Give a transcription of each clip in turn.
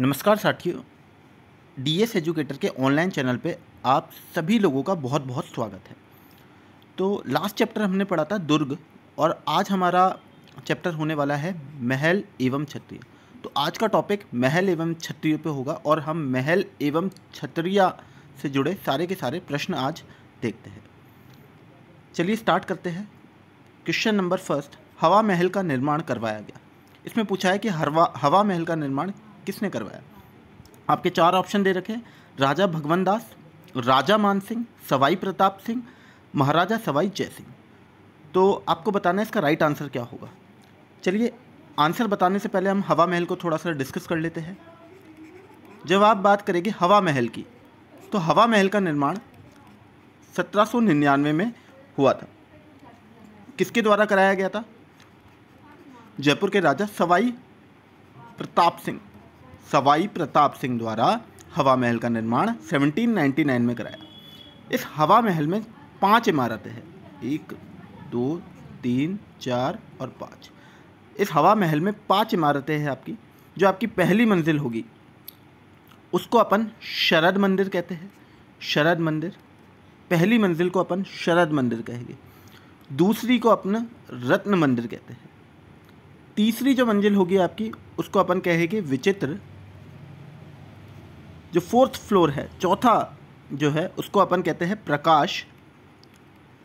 नमस्कार साथियों। DS educator के ऑनलाइन चैनल पे आप सभी लोगों का बहुत बहुत स्वागत है। तो लास्ट चैप्टर हमने पढ़ा था दुर्ग और आज हमारा चैप्टर होने वाला है महल एवं क्षत्रिय। तो आज का टॉपिक महल एवं क्षत्रिय पे होगा और हम महल एवं क्षत्रिय से जुड़े सारे के सारे प्रश्न आज देखते हैं। चलिए स्टार्ट करते हैं। क्वेश्चन नंबर फ़र्स्ट हवा महल का निर्माण करवाया गया। इसमें पूछा है कि हवा हवा महल का निर्माण किसने करवाया? आपके चार ऑप्शन दे रखे राजा भगवान दास राजा मान सिंह सवाई प्रताप सिंह, महाराजा सवाई जय सिंह तो आपको बताना है इसका राइट आंसर क्या होगा। चलिए आंसर बताने से पहले हम हवा महल को थोड़ा सा डिस्कस कर लेते हैं। जब आप बात करेंगे हवा महल की तो हवा महल का निर्माण सत्रह सौ निन्यानवे में हुआ था। किसके द्वारा कराया गया था? जयपुर के राजा सवाई प्रताप सिंह। सवाई प्रताप सिंह द्वारा हवा महल का निर्माण 1799 में कराया। इस हवा महल में पाँच इमारतें हैं। एक, दो, तीन, चार और पाँच। इस हवा महल में पाँच इमारतें हैं आपकी, जो आपकी पहली मंजिल होगी। उसको अपन शरद मंदिर कहते हैं। शरद मंदिर, पहली मंजिल को अपन शरद मंदिर कहेंगे। दूसरी को अपन रत्न मंदिर कहते हैं। तीसरी जो मंजिल होगी आपकी, उसको अपन कहेंगे विचित्र जो फोर्थ फ्लोर है, चौथा जो है, उसको अपन कहते हैं प्रकाश।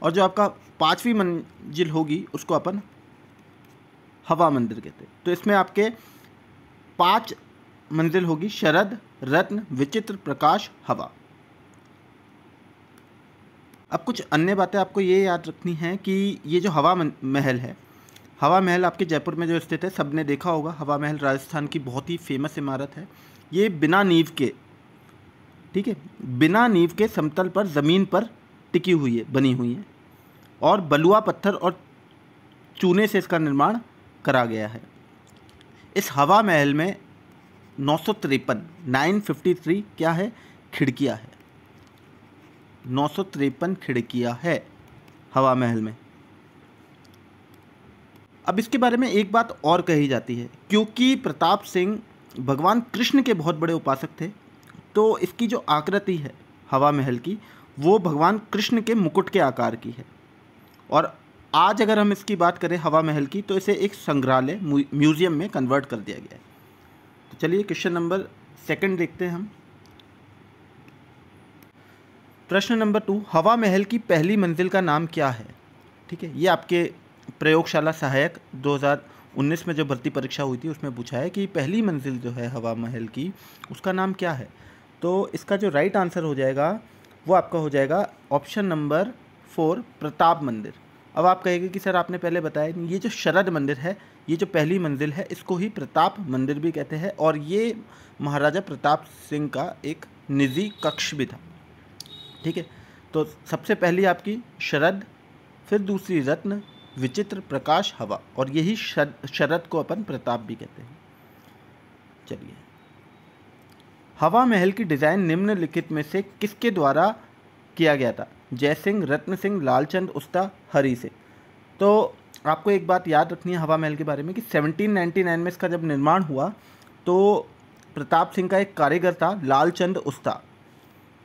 और जो आपका पांचवी मंजिल होगी, उसको अपन हवा मंदिर कहते हैं। तो इसमें आपके पाँच मंजिल होगी, शरद, रत्न, विचित्र, प्रकाश, हवा। अब कुछ अन्य बातें आपको ये याद रखनी है कि ये जो हवा महल है, हवा महल आपके जयपुर में जो स्थित है, सबने देखा होगा, हवा महल राजस्थान की बहुत ही फ़ेमस इमारत है। ये बिना नींव के ठीक है? बिना नींव के समतल पर, ज़मीन पर टिकी हुई है, बनी हुई है। और बलुआ पत्थर और चूने से इसका निर्माण करा गया है। इस हवा महल में नौ सौ तिरपन, नाइन फिफ्टी थ्री क्या है? खिड़कियाँ है। नौ सौ तिरपन खिड़कियाँ है हवा महल में। अब इसके बारे में एक बात और कही जाती है, क्योंकि प्रताप सिंह भगवान कृष्ण के बहुत बड़े उपासक थे। तो इसकी जो आकृति है, हवा महल की, वो भगवान कृष्ण के मुकुट के आकार की है। और आज अगर हम इसकी बात करें हवा महल की तो इसे एक संग्रहालय म्यूज़ियम में कन्वर्ट कर दिया गया है। तो चलिए क्वेश्चन नंबर सेकंड देखते हैं हम। प्रश्न नंबर टू, हवा महल की पहली मंजिल का नाम क्या है? ठीक है, ये आपके प्रयोगशाला सहायक 2019 में जो भर्ती परीक्षा हुई थी, उसमें पूछा है कि पहली मंजिल जो है हवा महल की, उसका नाम क्या है? तो इसका जो राइट आंसर हो जाएगा, वो आपका हो जाएगा ऑप्शन नंबर फोर प्रताप मंदिर। अब आप कहेंगे कि, सर, आपने पहले बताया ये जो शरद मंदिर है, ये जो पहली मंजिल है, इसको ही प्रताप मंदिर भी कहते हैं और ये महाराजा प्रताप सिंह का एक निजी कक्ष भी था। ठीक है? तो सबसे पहली आपकी शरद, फिर दूसरी रत्न, विचित्र प्रकाश हवा और यही शरद को अपन प्रताप भी कहते हैं। चलिए। हवा महल की डिज़ाइन निम्नलिखित में से किसके द्वारा किया गया था? जय सिंह रत्न सिंह लालचंद, उस्ता, हरी से। तो आपको एक बात याद रखनी है हवा महल के बारे में कि 1799 में इसका जब निर्माण हुआ तो प्रताप सिंह का एक कारीगर था, लालचंद उस्ता।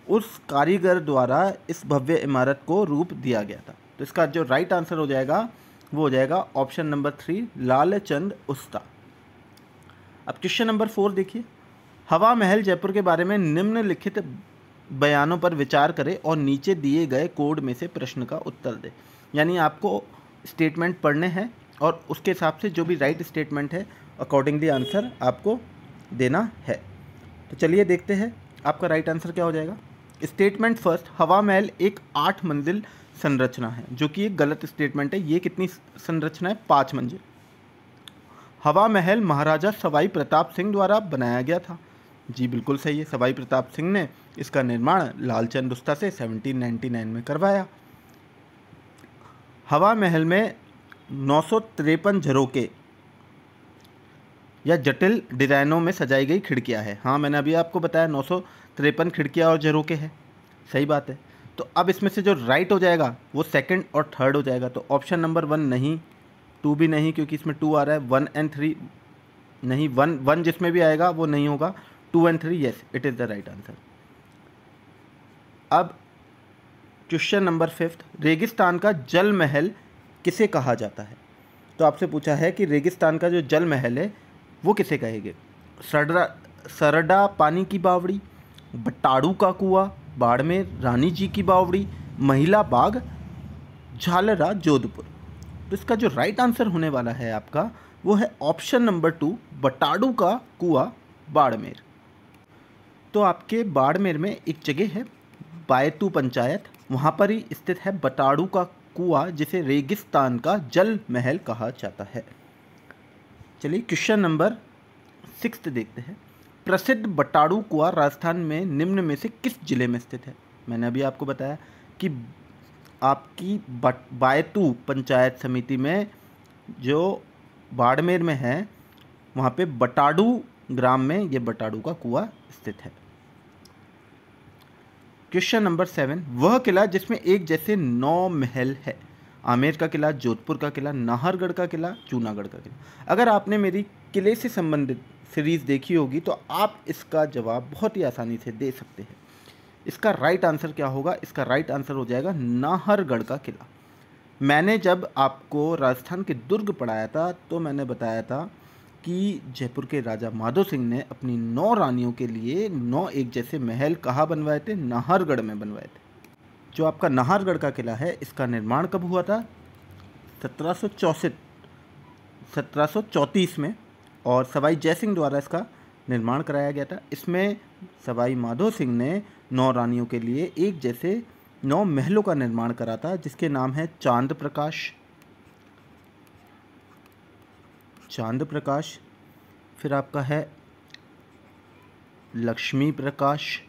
उस कारीगर द्वारा इस भव्य इमारत को रूप दिया गया था। तो इसका जो राइट आंसर हो जाएगा, वो हो जाएगा option number three Lalchand Usta. अब क्वेश्चन नंबर फोर देखिए। हवा महल जयपुर के बारे में निम्नलिखित बयानों पर विचार करें और नीचे दिए गए कोड में से प्रश्न का उत्तर दें। यानी आपको स्टेटमेंट पढ़ने हैं और उसके हिसाब से जो भी राइट स्टेटमेंट है अकॉर्डिंगली आंसर आपको देना है। तो चलिए देखते हैं आपका राइट आंसर क्या हो जाएगा। स्टेटमेंट फ़र्स्ट हवा महल एक आठ मंजिल संरचना है, जो कि एक गलत स्टेटमेंट है। ये कितनी संरचना है? पाँच मंजिल। हवा महल महाराजा सवाई प्रताप सिंह द्वारा बनाया गया था। जी, बिल्कुल सही है। सवाई प्रताप सिंह ने इसका निर्माण लालचंद दुस्ता से 1799 में करवाया। हवा महल में नौ सौ तिरपन झरोके या जटिल डिज़ाइनों में सजाई गई खिड़कियाँ हैं। हाँ मैंने अभी आपको बताया नौ सौ तिरपन खिड़कियाँ और झरोके हैं। सही बात है। तो अब इसमें से जो राइट हो जाएगा, वो सेकंड और थर्ड हो जाएगा। तो ऑप्शन नंबर वन नहीं, टू भी नहीं, क्योंकि इसमें टू आ रहा है। वन एंड थ्री नहीं, वन वन जिसमें भी आएगा, वो नहीं होगा। Two and three yes it is the right answer अब क्वेश्चन नंबर फिफ्थ रेगिस्तान का जल महल किसे कहा जाता है? तो आपसे पूछा है कि रेगिस्तान का जो जल महल है, वो किसे कहेंगे? सरडा सरडा पानी की बावड़ी, बटाड़ू का कुआ, बाड़मेर रानी जी की बावड़ी, महिला बाग, झालरा जोधपुर। तो इसका जो राइट आंसर होने वाला है आपका, वो है ऑप्शन नंबर टू बटाड़ू का कुआ, बाड़मेर। तो आपके बाड़मेर में एक जगह है, बायतू पंचायत। वहाँ पर ही स्थित है बटाड़ू का कुआ, जिसे रेगिस्तान का जल महल कहा जाता है। चलिए क्वेश्चन नंबर सिक्स देखते हैं। प्रसिद्ध बटाड़ू कुआ राजस्थान में निम्न में से किस ज़िले में स्थित है? मैंने अभी आपको बताया कि आपकी बायतू पंचायत समिति में जो बाड़मेर में है, वहाँ पे बटाड़ू ग्राम में ये बटाड़ू का कुआ स्थित है। क्वेश्चन नंबर सेवन, वह किला जिसमें एक जैसे नौ महल है। आमेर का किला, जोधपुर का किला, नाहरगढ़ का किला, जूनागढ़ का किला। अगर आपने मेरी किले से संबंधित सीरीज़ देखी होगी तो आप इसका जवाब बहुत ही आसानी से दे सकते हैं। इसका राइट आंसर क्या होगा? इसका राइट आंसर हो जाएगा नाहरगढ़ का किला। मैंने जब आपको राजस्थान के दुर्ग पढ़ाया था तो मैंने बताया था कि जयपुर के राजा माधो सिंह ने अपनी नौ रानियों के लिए नौ एक जैसे महल कहाँ बनवाए थे? नाहरगढ़ में बनवाए थे। जो आपका नाहरगढ़ का किला है, इसका निर्माण कब हुआ था? सत्रह सत्रह में, और सवाई जयसिंह द्वारा इसका निर्माण कराया गया था। इसमें सवाई माधो सिंह ने नौ रानियों के लिए एक जैसे नौ महलों का निर्माण करा था, जिसके नाम है चाँद प्रकाश चाँद प्रकाश, फिर आपका है लक्ष्मी प्रकाश,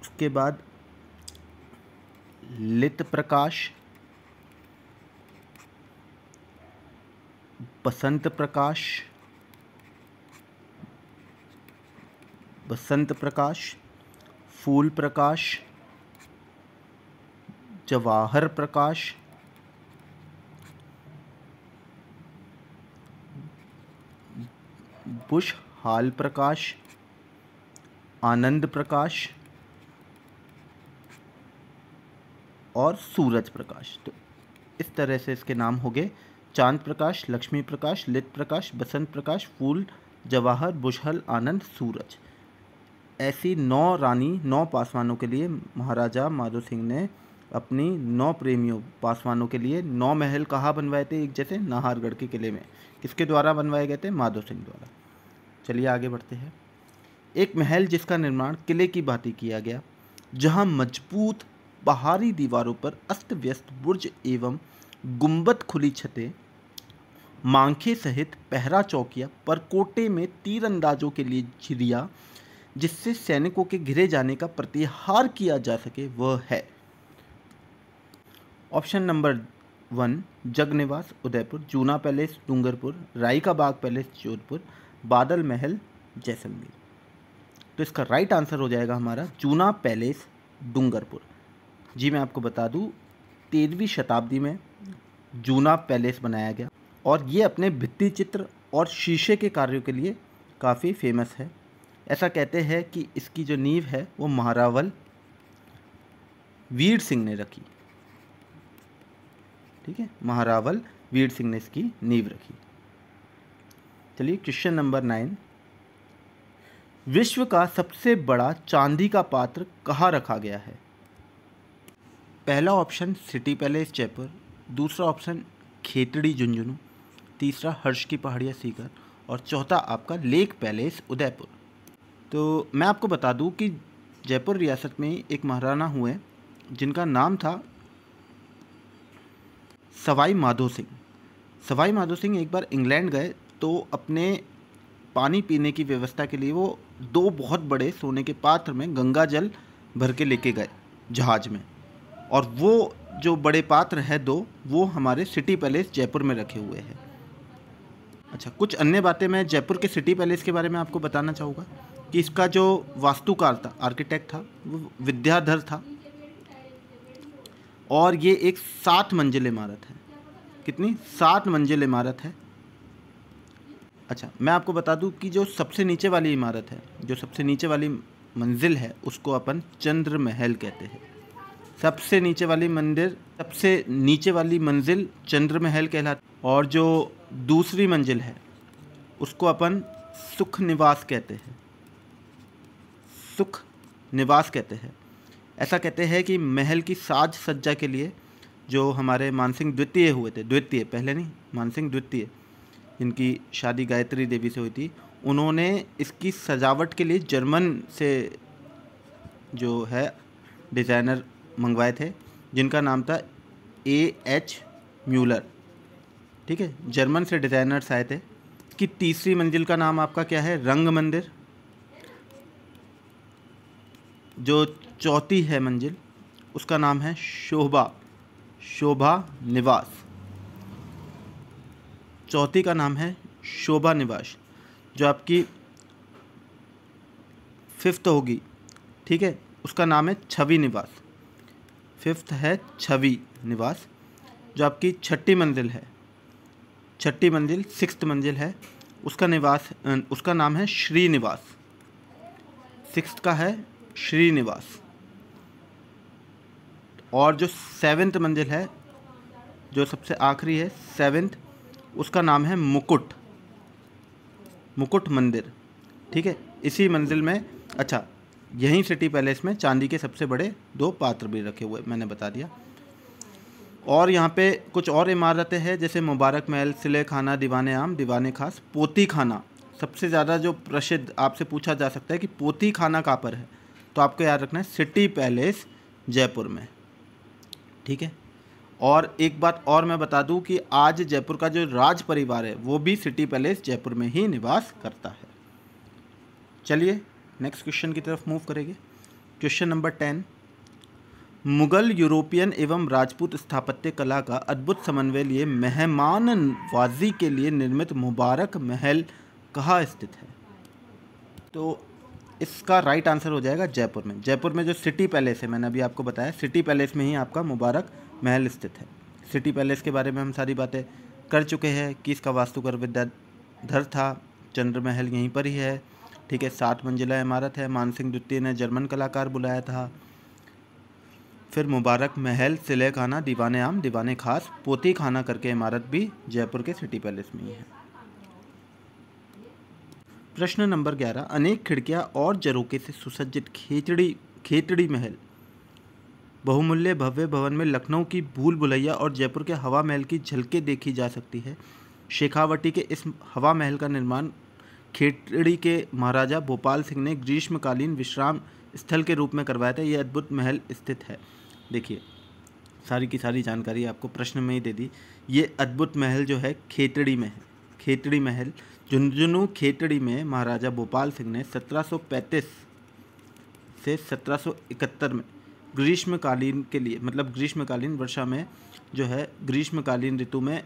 उसके बाद लित प्रकाश, बसंत प्रकाश बसंत प्रकाश, फूल प्रकाश, जवाहर प्रकाश बुश, हाल प्रकाश, आनंद प्रकाश और सूरज प्रकाश। तो इस तरह से इसके नाम हो गए। चाँद प्रकाश, लक्ष्मी प्रकाश लित प्रकाश, बसंत प्रकाश, फूल, जवाहर, बुशहल, आनंद, सूरज। ऐसी नौ रानी, नौ पासवानों के लिए महाराजा माधो सिंह ने अपनी नौ प्रेमियों, पासवानों के लिए नौ महल कहाँ बनवाए थे? एक जैसे नाहरगढ़ के किले में। किसके द्वारा बनवाए गए थे? माधो सिंह द्वारा। चलिए आगे बढ़ते हैं। एक महल जिसका निर्माण किले की भांति किया गया, जहाँ मज़बूत बाहरी दीवारों पर अस्त व्यस्त बुर्ज एवं गुंबद खुली छतें, मांखे सहित पहरा चौकिया परकोटे में तीरंदाजों के लिए झिरिया, जिससे सैनिकों के घिरे जाने का प्रतिहार किया जा सके, वह है। Option number one, Jagniwas, Udaipur, Juna palace, Dungarpur Rai का बाग पैलेस, जोधपुर बादल महल जैसलमेर। तो इसका राइट आंसर हो जाएगा हमारा जूना पैलेस, डूंगरपुर। जी, मैं आपको बता दूँ, तेरहवीं शताब्दी में जूना पैलेस बनाया गया और ये अपने भित्ति चित्र और शीशे के कार्यों के लिए काफ़ी फ़ेमस है। ऐसा कहते हैं कि इसकी जो नींव है वो महारावल वीर सिंह ने रखी। ठीक है? महारावल वीर सिंह ने इसकी नींव रखी। चलिए क्वेश्चन नंबर नाइन। विश्व का सबसे बड़ा चांदी का पात्र कहाँ रखा गया है? पहला ऑप्शन सिटी पैलेस, जयपुर। दूसरा ऑप्शन खेतड़ी, झुंझुनू। तीसरा हर्ष की पहाड़िया, सीकर। और चौथा आपका लेक पैलेस, उदयपुर। तो मैं आपको बता दूँ कि जयपुर रियासत में एक महाराणा हुए जिनका नाम था सवाई माधो सिंह। सवाई माधो सिंह एक बार इंग्लैंड गए तो अपने पानी पीने की व्यवस्था के लिए वो दो बहुत बड़े सोने के पात्र में गंगा जल भर के लेके गए जहाज़ में। और वो जो बड़े पात्र है दो, वो हमारे सिटी पैलेस जयपुर में रखे हुए हैं। अच्छा कुछ अन्य बातें मैं जयपुर के सिटी पैलेस के बारे में आपको बताना चाहूँगा कि इसका जो वास्तुकार था, आर्किटेक्ट था, वो विद्याधर था। और ये एक सात मंजिल इमारत है। कितनी? सात मंजिल इमारत है। अच्छा मैं आपको बता दूँ कि जो सबसे नीचे वाली इमारत है, जो सबसे नीचे वाली मंजिल है, उसको अपन चंद्र महल कहते हैं। सबसे नीचे वाली मंदिर, सबसे नीचे वाली मंजिल चंद्र महल कहलाती और जो दूसरी मंजिल है, उसको अपन सुख निवास कहते हैं। सुख निवास कहते हैं। ऐसा कहते हैं कि महल की साज सज्जा के लिए जो हमारे मानसिंह द्वितीय हुए थे, द्वितीय, पहले नहीं, मानसिंह द्वितीय, जिनकी शादी गायत्री देवी से हुई थी, उन्होंने इसकी सजावट के लिए जर्मन से जो है डिज़ाइनर मंगवाए थे, जिनका नाम था ए एच म्यूलर। ठीक है? जर्मन से डिज़ाइनर्स आए थे। कि तीसरी मंजिल का नाम आपका क्या है? रंग मंदिर। जो चौथी है मंजिल, उसका नाम है शोभा शोभा निवास। चौथी का नाम है शोभा निवास, जो आपकी फिफ्थ होगी, ठीक है? उसका नाम है छवि निवास। फिफ्थ है छवि निवास, जो आपकी छठी मंजिल है। छठी मंजिल सिक्स मंजिल है, उसका निवास उसका नाम है श्रीनिवास सिक्स का है श्रीनिवास और जो सेवेंथ मंजिल है, जो सबसे आखिरी है, सेवेंथ, उसका नाम है मुकुट। मुकुट मंदिर, ठीक है? इसी मंजिल में अच्छा यहीं सिटी पैलेस में चांदी के सबसे बड़े दो पात्र भी रखे हुए, मैंने बता दिया। और यहाँ पे कुछ और इमारतें हैं, जैसे मुबारक महल, सिले खाना, दीवाने आम, दीवाने खास, पोती खाना। सबसे ज़्यादा जो प्रसिद्ध आपसे पूछा जा सकता है कि पोती खाना कहाँ पर है? तो आपको याद रखना है, सिटी पैलेस जयपुर में। ठीक है? और एक बात और मैं बता दूँ कि आज जयपुर का जो राज परिवार है, वो भी सिटी पैलेस जयपुर में ही निवास करता है। चलिए नेक्स्ट क्वेश्चन की तरफ़ मूव करेंगे। Question number ten Mughal, European एवं राजपूत स्थापत्य कला का अद्भुत समन्वय लिए मेहमान वाजी के लिए निर्मित मुबारक महल कहाँ स्थित है? तो इसका राइट आंसर हो जाएगा जयपुर में। जयपुर में जो सिटी पैलेस है, मैंने अभी आपको बताया सिटी पैलेस में ही आपका मुबारक महल स्थित है। सिटी पैलेस के बारे में हम सारी बातें कर चुके हैं कि इसका वास्तुकर विद्याधर था चंद्र महल यहीं पर ही है। ठीक है, सात मंजिला इमारत है मानसिंह द्वितीय ने जर्मन कलाकार बुलाया था। फिर मुबारक महल सिले खाना दीवाने आम, दीवाने खास पोती खाना करके इमारत भी जयपुर के सिटी पैलेस में ही है। प्रश्न नंबर ग्यारह, अनेक खिड़कियाँ और जरोके से सुसज्जित खेतड़ी खेतड़ी महल। बहुमूल्य भव्य भवन में लखनऊ की भूल भुलैया और जयपुर के हवा महल की झलकें देखी जा सकती है। शेखावटी के इस हवा महल का निर्माण खेतड़ी के महाराजा भोपाल सिंह ने ग्रीष्मकालीन विश्राम स्थल के रूप में करवाया था। ये अद्भुत महल स्थित है। देखिए, सारी की सारी जानकारी आपको प्रश्न में ही दे दी। ये अद्भुत महल जो है, खेतड़ी में है। खेतड़ी महल, झुंझुनू खेतड़ी में महाराजा भोपाल सिंह ने 1735 से 1771 में ग्रीष्मकालीन के लिए मतलब ग्रीष्मकालीन वर्षा में जो है, ग्रीष्मकालीन ऋतु में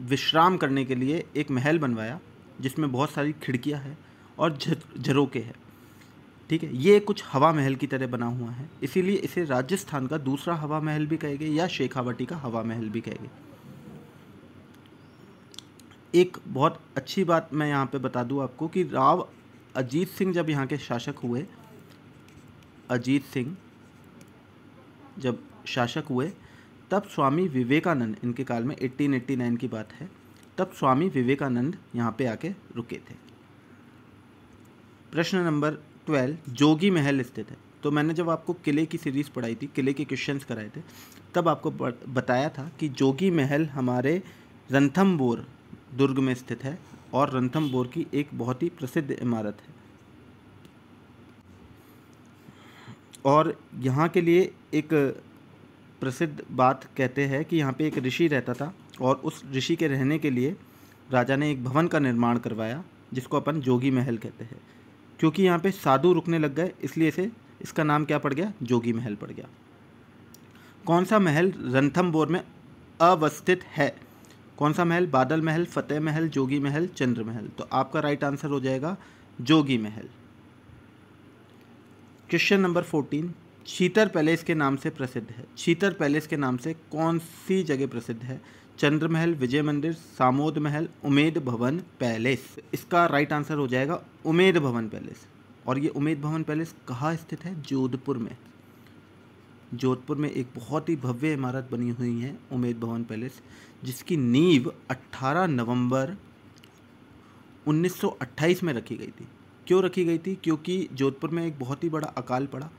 विश्राम करने के लिए एक महल बनवाया, जिसमें बहुत सारी खिड़कियाँ हैं और झरोके हैं। ठीक है, ये कुछ हवा महल की तरह बना हुआ है। इसीलिए इसे राजस्थान का दूसरा हवा महल भी कहेंगे या शेखावटी का हवा महल भी कहेंगे एक बहुत अच्छी बात मैं यहाँ पे बता दूँ आपको कि राव अजीत सिंह जब यहाँ के शासक हुए, अजीत सिंह जब शासक हुए, तब स्वामी विवेकानंद, इनके काल में 1889 की बात है, तब स्वामी विवेकानंद यहाँ पे आके रुके थे। प्रश्न नंबर ट्वेल्व जोगी महल स्थित है। तो मैंने जब आपको किले की सीरीज़ पढ़ाई थी, किले के क्वेश्चंस कराए थे, तब आपको बताया था कि जोगी महल हमारे रणथम्बोर दुर्ग में स्थित है और रणथम्बोर की एक बहुत ही प्रसिद्ध इमारत है। और यहाँ के लिए एक प्रसिद्ध बात कहते हैं कि यहाँ पे एक ऋषि रहता था और उस ऋषि के रहने के लिए राजा ने एक भवन का निर्माण करवाया, जिसको अपन जोगी महल कहते हैं। क्योंकि यहाँ पे साधु रुकने लग गए, इसलिए से इसका नाम क्या पड़ गया? जोगी महल पड़ गया। कौन सा महल रणथम्बोर में अवस्थित है? कौन सा महल? बादल महल, फतेह महल, जोगी महल, चंद्र महल। तो आपका राइट आंसर हो जाएगा, Jogi Mahal. Question number fourteen शीतर palace के नाम से प्रसिद्ध है। शीतर पैलेस के नाम से कौन सी जगह प्रसिद्ध है? चंद्र महल, विजय मंदिर, सामोद महल, उमेद भवन पैलेस। इसका राइट आंसर हो जाएगा, उमेद भवन पैलेस। और ये उमेद भवन पैलेस कहाँ स्थित है? जोधपुर में। जोधपुर में एक बहुत ही भव्य इमारत बनी हुई है, उमेद भवन पैलेस, जिसकी नींव 18 नवंबर 1928 में रखी गई थी। क्यों रखी गई थी? क्योंकि जोधपुर में एक बहुत ही बड़ा अकाल पड़ा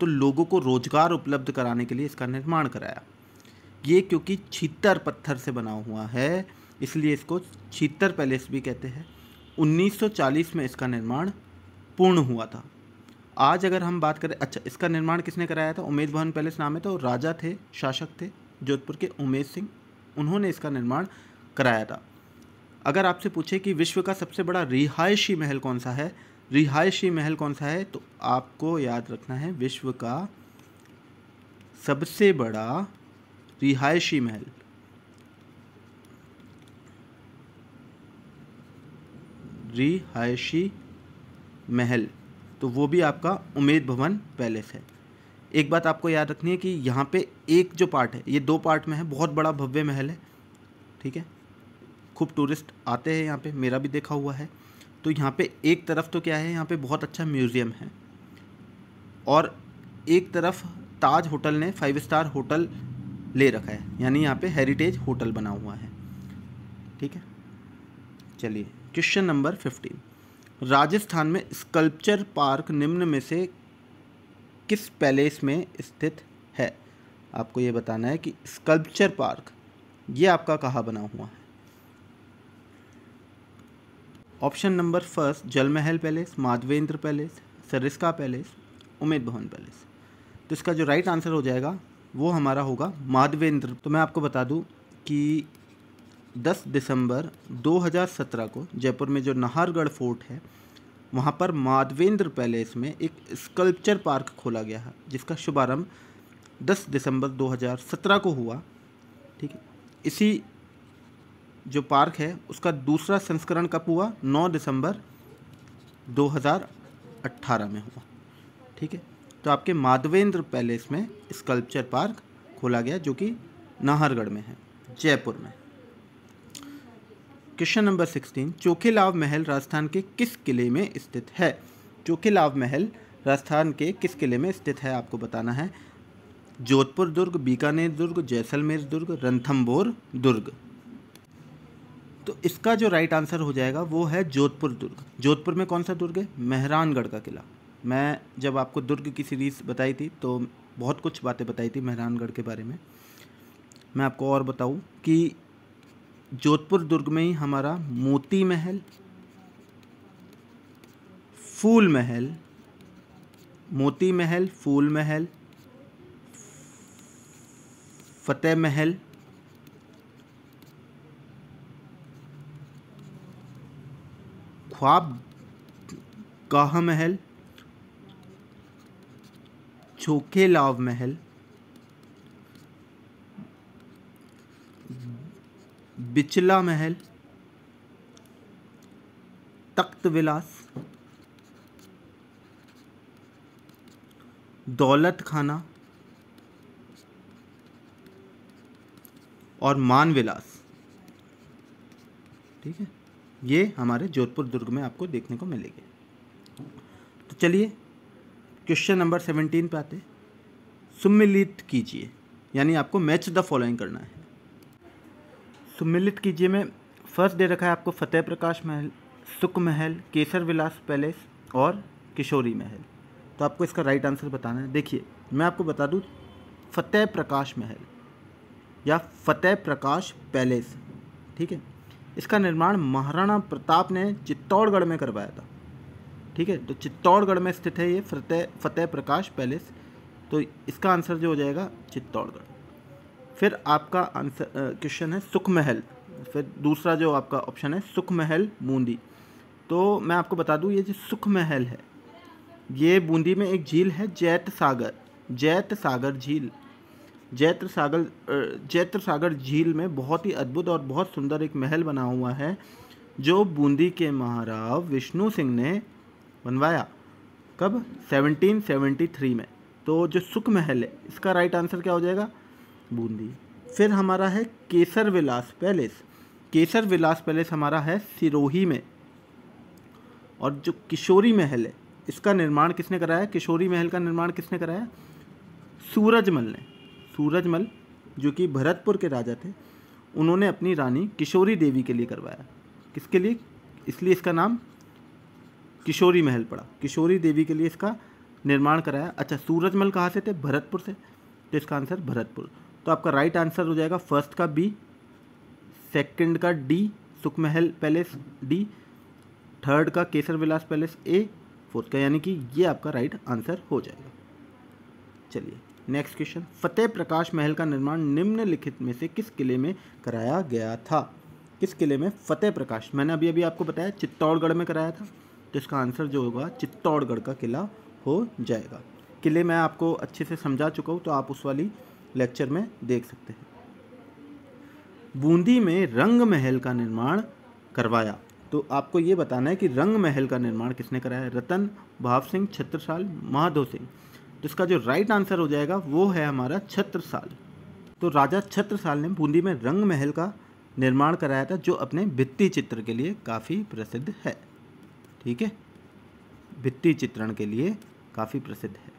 तो लोगों को रोज़गार उपलब्ध कराने के लिए इसका निर्माण कराया। ये क्योंकि छीतर पत्थर से बना हुआ है, इसलिए इसको छीतर पैलेस भी कहते हैं। 1940 में इसका निर्माण पूर्ण हुआ था। आज अगर हम बात करें अच्छा इसका निर्माण किसने कराया था? उमेद भवन पैलेस नाम है तो राजा थे, शासक थे, जोधपुर के उमेद सिंह, उन्होंने इसका निर्माण कराया था। अगर आपसे पूछे कि विश्व का सबसे बड़ा रिहायशी महल कौन सा है, रिहायशी महल कौन सा है तो आपको याद रखना है, विश्व का सबसे बड़ा रिहायशी महल। रिहायशी महल। तो वो भी आपका उमेद भवन पैलेस है। एक बात आपको याद रखनी है कि यहाँ पे एक जो पार्ट है, ये दो पार्ट में है, बहुत बड़ा भव्य महल है, ठीक है? खूब टूरिस्ट आते हैं यहाँ पे, मेरा भी देखा हुआ है। तो यहाँ पे एक तरफ़ तो क्या है, यहाँ पे बहुत अच्छा म्यूज़ियम है। और एक तरफ़ ताज होटल ने फाइव स्टार होटल ले रखा है, यानी यहाँ पे हेरिटेज होटल बना हुआ है, ठीक है? चलिए, क्वेश्चन नंबर फिफ्टीन। राजस्थान में स्कल्पचर पार्क निम्न में से किस पैलेस में स्थित है? आपको ये बताना है कि स्कल्पचर पार्क, ये आपका कहाँ बना हुआ है? Option number first, Jalmahal palace, Madhavendra palace, Sariska palace, Umaid Bhawan palace. तो इसका जो राइट आंसर हो जाएगा, वो हमारा होगा माधवेंद्र। तो मैं आपको बता दूँ कि 10 दिसंबर 2017 को जयपुर में जो नाहरगढ़ फोर्ट है, वहाँ पर माधवेंद्र पैलेस में एक स्कल्पचर पार्क खोला गया है, जिसका शुभारंभ 10 दिसंबर 2017 को हुआ। ठीक है? इसी जो पार्क है, उसका दूसरा संस्करण कब हुआ? 9 दिसंबर 2018 में हुआ। ठीक है? तो आपके माधवेंद्र पैलेस में स्कल्पचर पार्क खोला गया, जो कि नाहरगढ़ में है, जयपुर में। क्वेश्चन नंबर सिक्सटीन, चोखेलाव महल राजस्थान के किस किले में स्थित है? चोखेलाव महल राजस्थान के किस किले में स्थित है आपको बताना है? जोधपुर दुर्ग, बीकानेर दुर्ग, जैसलमेर दुर्ग रणथम्बोर दुर्ग। तो इसका जो राइट आंसर हो जाएगा वो है जोधपुर दुर्ग। जोधपुर में कौन सा दुर्ग है? मेहरानगढ़ का किला। मैं जब आपको दुर्ग की सीरीज़ बताई थी तो बहुत कुछ बातें बताई थी मेहरानगढ़ के बारे में। मैं आपको और बताऊँ कि जोधपुर दुर्ग में ही हमारा मोती महल, फूल महल, मोती महल, फूल महल, फतेह महल, ख्वाब गाह महल चोखे लाव महल बिचला महल, तख्त विलास, दौलत खाना और मान विलास। ठीक है? ये हमारे जोधपुर दुर्ग में आपको देखने को मिलेंगे। तो चलिए क्वेश्चन नंबर सेवनटीन पे आते सुमिलित कीजिए। यानी आपको मैच द फॉलोइंग करना है। सुमिलित कीजिए, में फ़र्स्ट दे रखा है आपको फतेह प्रकाश महल, सुख महल, केसर विलास पैलेस और किशोरी महल। तो आपको इसका राइट आंसर बताना है। देखिए, मैं आपको बता दूँ, फतेह प्रकाश महल या फतेह प्रकाश पैलेस, ठीक है? इसका निर्माण महाराणा प्रताप ने चित्तौड़गढ़ में करवाया था, ठीक है? तो चित्तौड़गढ़ में स्थित है ये फतेह फतेह प्रकाश पैलेस। तो इसका आंसर जो हो जाएगा, चित्तौड़गढ़। फिर आपका आंसर क्वेश्चन है सुख महल फिर दूसरा जो आपका ऑप्शन है सुख महल बूंदी। तो मैं आपको बता दूँ, ये जो सुख महल है, ये बूंदी में एक झील है जैत सागर जैत सागर झील। जैत्र सागर जैत्र सागर झील में बहुत ही अद्भुत और बहुत सुंदर एक महल बना हुआ है, जो बूंदी के महाराव विष्णु सिंह ने बनवाया, कब? 1773 में। तो जो सुख महल है, इसका राइट आंसर क्या हो जाएगा? बूंदी। फिर हमारा है केसर विलास पैलेस। केसर विलास पैलेस हमारा है सिरोही में और जो किशोरी महल है, इसका निर्माण किसने कराया? किशोरी महल का निर्माण किसने कराया? सूरजमल ने। सूरजमल, जो कि भरतपुर के राजा थे, उन्होंने अपनी रानी किशोरी देवी के लिए करवाया। किसके लिए? इसलिए इसका नाम किशोरी महल पड़ा। किशोरी देवी के लिए इसका निर्माण कराया। अच्छा सूरजमल कहाँ से थे? भरतपुर से। तो इसका आंसर भरतपुर। तो आपका राइट आंसर हो जाएगा फ़र्स्ट का बी सेकंड का D Sukhmahal palace D third का केसर विलास पैलेस ए फोर्थ का यानी कि ये आपका राइट आंसर हो जाएगा। चलिए नेक्स्ट क्वेश्चन फतेह प्रकाश महल का निर्माण निम्नलिखित में से किस किले में कराया गया था? किस किले में? फतेह प्रकाश। मैंने अभी अभी आपको बताया, चित्तौड़गढ़ में कराया था। तो इसका आंसर जो होगा, चित्तौड़गढ़ का किला हो जाएगा। किले मैं आपको अच्छे से समझा चुका हूँ तो आप उस वाली लेक्चर में देख सकते हैं। बूंदी में रंग महल का निर्माण करवाया। तो आपको ये बताना है कि रंग महल का निर्माण किसने कराया? रतन भाव सिंह, छत्रसाल महाधो सिंह। तो इसका जो राइट आंसर हो जाएगा, वो है हमारा छत्रसाल। तो राजा छत्रसाल ने बूंदी में रंग महल का निर्माण कराया था, जो अपने भित्ति चित्र के लिए काफ़ी प्रसिद्ध है। ठीक है? भित्ति चित्रण के लिए काफ़ी प्रसिद्ध है।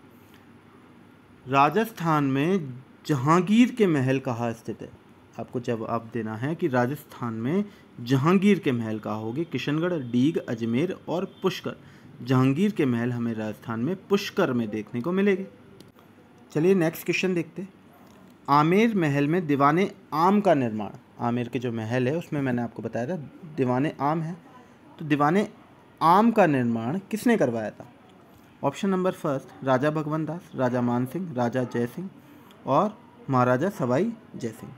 राजस्थान में जहांगीर के महल कहाँ स्थित है? आपको जवाब देना है कि राजस्थान में जहांगीर के महल कहाँ होगी? किशनगढ़, डीग, अजमेर और पुष्कर। जहांगीर के महल हमें राजस्थान में पुष्कर में देखने को मिलेंगे। चलिए नेक्स्ट क्वेश्चन देखते आमेर महल में दीवाने आम का निर्माण। आमेर के जो महल है, उसमें मैंने आपको बताया था, दीवाने आम है। तो दीवाने आम का निर्माण किसने करवाया था? ऑप्शन नंबर फ़र्स्ट राजा भगवान दास राजा मान सिंह राजा जय सिंह और महाराजा सवाई जय सिंह।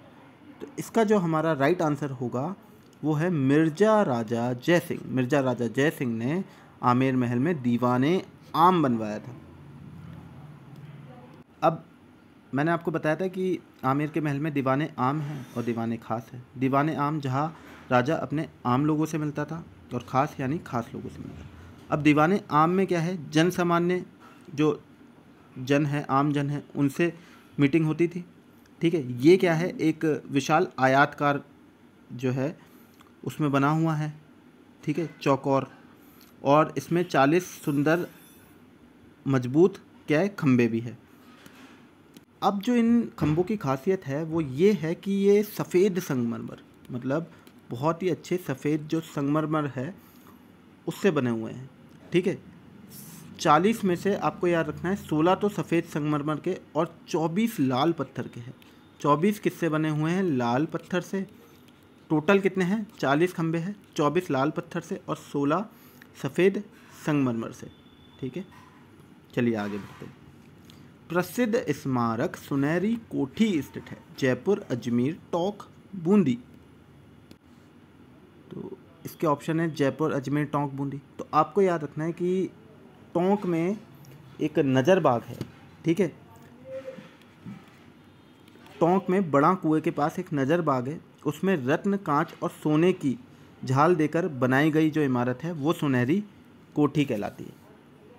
तो इसका जो हमारा राइट आंसर होगा, वो है मिर्ज़ा राजा जय सिंह। मिर्ज़ा राजा जय सिंह ने आमेर महल में दीवाने आम बनवाया था। अब मैंने आपको बताया था कि आमेर के महल में दीवाने आम हैं और दीवाने खास हैं। दीवाने आम जहाँ राजा अपने आम लोगों से मिलता था और ख़ास यानी खास लोगों से मिलता अब दीवाने आम में क्या है? जन सामान्य जो जन है, आम जन है, उनसे मीटिंग होती थी, ठीक है? ये क्या है? एक विशाल आयातकार जो है, उसमें बना हुआ है, ठीक है? चौकोर और इसमें चालीस सुंदर मज़बूत क्या है खंभे भी है। अब जो इन खम्भों की खासियत है, वो ये है कि ये सफ़ेद संगमरमर मतलब बहुत ही अच्छे सफ़ेद जो संगमरमर है, उससे बने हुए हैं, ठीक है? चालीस में से आपको याद रखना है, सोलह तो सफ़ेद संगमरमर के और चौबीस लाल पत्थर के हैं। चौबीस किससे बने हुए हैं? लाल पत्थर से। टोटल कितने हैं? चालीस खंभे हैं, चौबीस लाल पत्थर से और सोलह सफ़ेद संगमरमर से। ठीक है? चलिए आगे बढ़ते हैं। प्रसिद्ध स्मारक सुनहरी कोठी स्थित है, जयपुर अजमेर टोंक बूंदी। तो इसके ऑप्शन है जयपुर अजमेर टोंक बूंदी। तो आपको याद रखना है कि टोंक में एक नज़र बाग है, ठीक है? टोंक में बड़ा कुएँ के पास एक नज़र बाग है। उसमें रत्न, कांच और सोने की झाल देकर बनाई गई जो इमारत है, वो सुनहरी कोठी कहलाती है,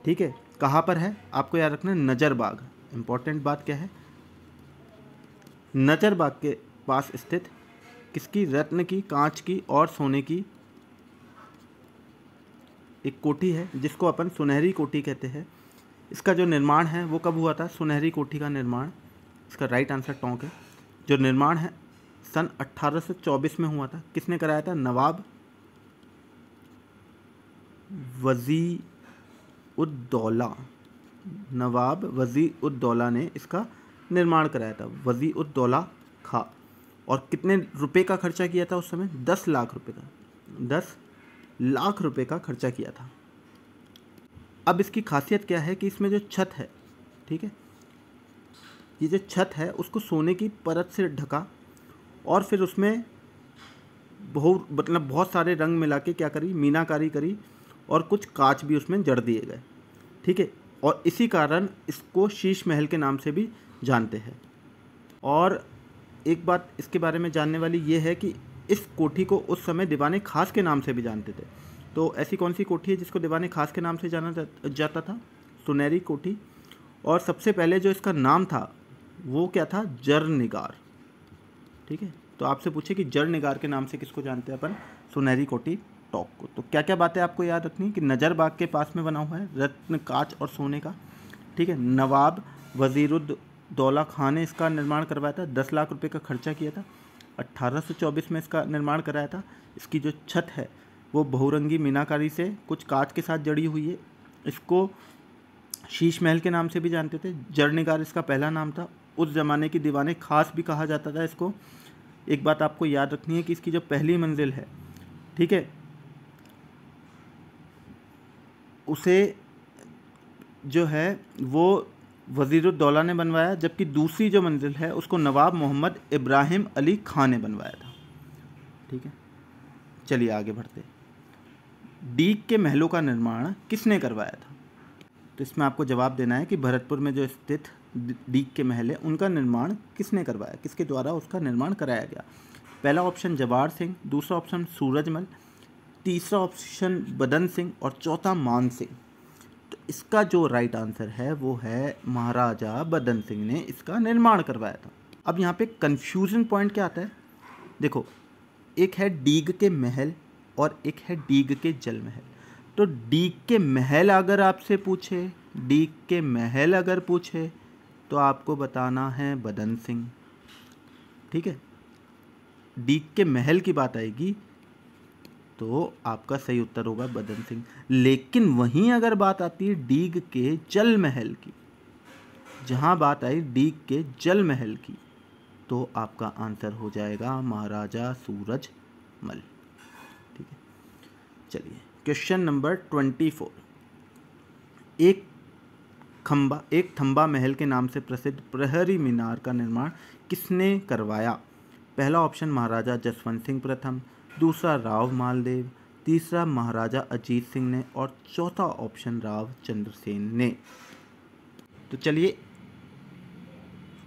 ठीक है? कहाँ पर है? आपको याद रखना, नज़र बाग इम्पोर्टेंट बात क्या है? नज़र बाग के पास स्थित किसकी? रत्न की, कांच की और सोने की एक कोठी है, जिसको अपन सुनहरी कोठी कहते हैं। इसका जो निर्माण है, वो कब हुआ था? सुनहरी कोठी का निर्माण, इसका राइट आंसर टोंक है। जो निर्माण है, सन 1824 में हुआ था। किसने कराया था? नवाब वज़ी उद्दौला नवाब वज़ी उद्दौला ने इसका निर्माण कराया था। वज़ी उद्दौला खा। और कितने रुपए का खर्चा किया था उस समय? दस लाख रुपए का। दस लाख रुपए का खर्चा किया था। अब इसकी खासियत क्या है कि इसमें जो छत है, ठीक है? ये जो छत है, उसको सोने की परत से ढका और फिर उसमें बहुत मतलब बहुत सारे रंग मिला के क्या करी, मीनाकारी करी और कुछ कांच भी उसमें जड़ दिए गए, ठीक है? और इसी कारण इसको शीश महल के नाम से भी जानते हैं। और एक बात इसके बारे में जानने वाली ये है कि इस कोठी को उस समय दीवाने खास के नाम से भी जानते थे। तो ऐसी कौन सी कोठी है जिसको दीवाने खास के नाम से जाना जाता था? सुनहरी कोठी। और सबसे पहले जो इसका नाम था, वो क्या था? जर निगार ठीक है? तो आपसे पूछे कि जड़ निगार के नाम से किसको जानते हैं अपन? सुनहरी कोठी टॉक को। तो क्या क्या बातें आपको याद रखनी कि नज़र बाग के पास में बना हुआ है, रत्न, काच और सोने का? ठीक है? नवाब वजीरुद्द दौला खान ने इसका निर्माण करवाया था, दस लाख रुपए का खर्चा किया था। 1824 में इसका निर्माण कराया था। इसकी जो छत है, वो बहुरंगी मीनाकारी से कुछ कांच के साथ जड़ी हुई है। इसको शीश महल के नाम से भी जानते थे। जड़निगार इसका पहला नाम था। उस ज़माने की दीवाने खास भी कहा जाता था इसको। एक बात आपको याद रखनी है कि इसकी जो पहली मंजिल है, ठीक है, उसे जो है, वो वज़ीरुद्दौला ने बनवाया, जबकि दूसरी जो मंजिल है, उसको नवाब मोहम्मद इब्राहिम अली खान ने बनवाया था। ठीक है? चलिए आगे बढ़ते डीग के महलों का निर्माण किसने करवाया था? तो इसमें आपको जवाब देना है कि भरतपुर में जो स्थित डीग के महल है, उनका निर्माण किसने करवाया? किसके द्वारा उसका निर्माण कराया गया? पहला ऑप्शन जवाहर सिंह, दूसरा ऑप्शन सूरजमल, तीसरा ऑप्शन बदन सिंह और चौथा मान सिंह। इसका जो राइट आंसर है, वो है महाराजा बदन सिंह ने इसका निर्माण करवाया था। अब यहाँ पे कन्फ्यूज़न पॉइंट क्या आता है? देखो, एक है डीग के महल और एक है डीग के जल महल। तो डीग के महल अगर आपसे पूछे, डीग के महल अगर पूछे तो आपको बताना है बदन सिंह। ठीक है? डीग के महल की बात आएगी तो आपका सही उत्तर होगा बदन सिंह। लेकिन वहीं अगर बात आती है डीग के जल महल की, जहाँ बात आई डीग के जल महल की तो आपका आंसर हो जाएगा महाराजा सूरज मल। ठीक है? चलिए, क्वेश्चन नंबर ट्वेंटी फोर। एक खम्बा एक थम्बा महल के नाम से प्रसिद्ध प्रहरी मीनार का निर्माण किसने करवाया? पहला ऑप्शन महाराजा जसवंत सिंह प्रथम दूसरा राव मालदेव, तीसरा महाराजा अजीत सिंह ने और चौथा ऑप्शन राव चंद्रसेन ने। तो चलिए,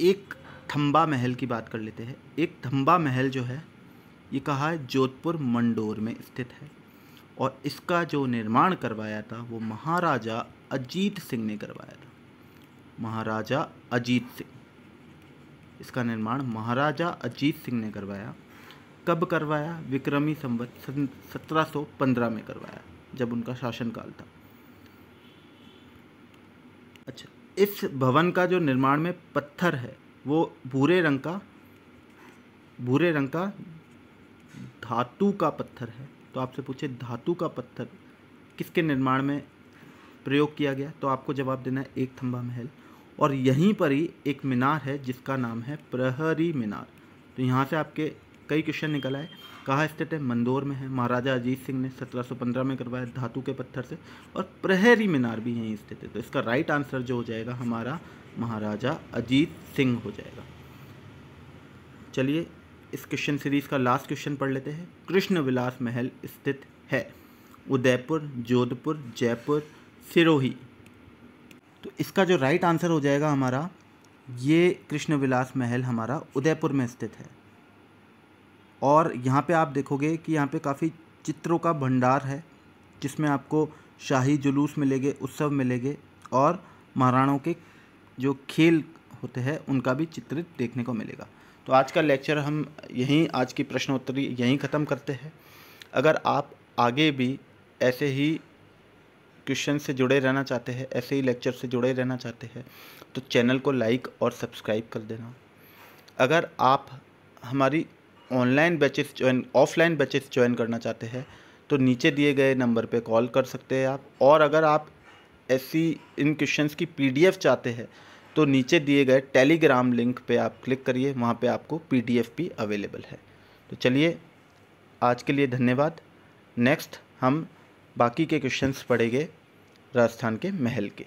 एक थम्बा महल की बात कर लेते हैं। एक थम्बा महल जो है, ये कहा है? जोधपुर, मंडोर में स्थित है। और इसका जो निर्माण करवाया था, वो महाराजा अजीत सिंह ने करवाया था। महाराजा अजीत सिंह। इसका निर्माण महाराजा अजीत सिंह ने करवाया। कब करवाया? विक्रमी संवत पंद्रह में करवाया, जब उनका शासनकाल था। अच्छा इस भवन का जो निर्माण में पत्थर है, वो भूरे रंग का, भूरे रंग का धातु का पत्थर है। तो आपसे पूछे धातु का पत्थर किसके निर्माण में प्रयोग किया गया? तो आपको जवाब देना है, एक थम्बा महल। और यहीं पर ही एक मीनार है, जिसका नाम है प्रहरी मीनार। तो यहाँ से आपके कई क्वेश्चन निकल आए। कहाँ स्थित है? मंदौर में है। महाराजा अजीत सिंह ने 1715 में करवाया धातु के पत्थर से और प्रहरी मीनार भी यहीं स्थित है। तो इसका राइट आंसर जो हो जाएगा, हमारा महाराजा अजीत सिंह हो जाएगा। चलिए, इस क्वेश्चन सीरीज़ का लास्ट क्वेश्चन पढ़ लेते हैं। कृष्ण विलास महल स्थित है। उदयपुर, जोधपुर, जयपुर, सिरोही। तो इसका जो राइट आंसर हो जाएगा हमारा, ये कृष्ण विलास महल हमारा उदयपुर में स्थित है। और यहाँ पे आप देखोगे कि यहाँ पे काफ़ी चित्रों का भंडार है, जिसमें आपको शाही जुलूस मिलेंगे, उत्सव मिलेंगे और महाराणों के जो खेल होते हैं, उनका भी चित्रित देखने को मिलेगा। तो आज का लेक्चर हम यहीं, आज की प्रश्नोत्तरी यहीं ख़त्म करते हैं। अगर आप आगे भी ऐसे ही क्वेश्चन से जुड़े रहना चाहते हैं, ऐसे ही लेक्चर से जुड़े रहना चाहते हैं तो चैनल को लाइक और सब्सक्राइब कर देना। अगर आप हमारी online batches join offline batches join करना चाहते हैं तो नीचे दिए गए नंबर पे कॉल कर सकते हैं आप। और अगर आप ऐसी इन क्वेश्चंस की पीडीएफ चाहते हैं तो नीचे दिए गए टेलीग्राम लिंक पे आप क्लिक करिए, वहाँ पे आपको पीडीएफ भी अवेलेबल है। तो चलिए, आज के लिए धन्यवाद। नेक्स्ट हम बाकी के क्वेश्चंस पढ़ेंगे राजस्थान के महल के।